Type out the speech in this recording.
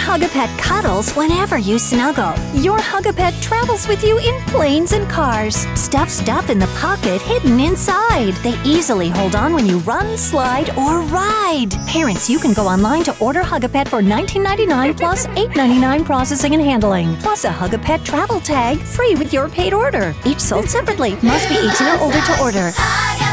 HugaPet cuddles whenever you snuggle. Your HugaPet travels with you in planes and cars. Stuff stuff in the pocket hidden inside. They easily hold on when you run, slide, or ride. Parents, you can go online to order HugaPet for $19.99 plus $8.99 processing and handling. Plus a HugaPet travel tag free with your paid order. Each sold separately. Must be 18 or older to order.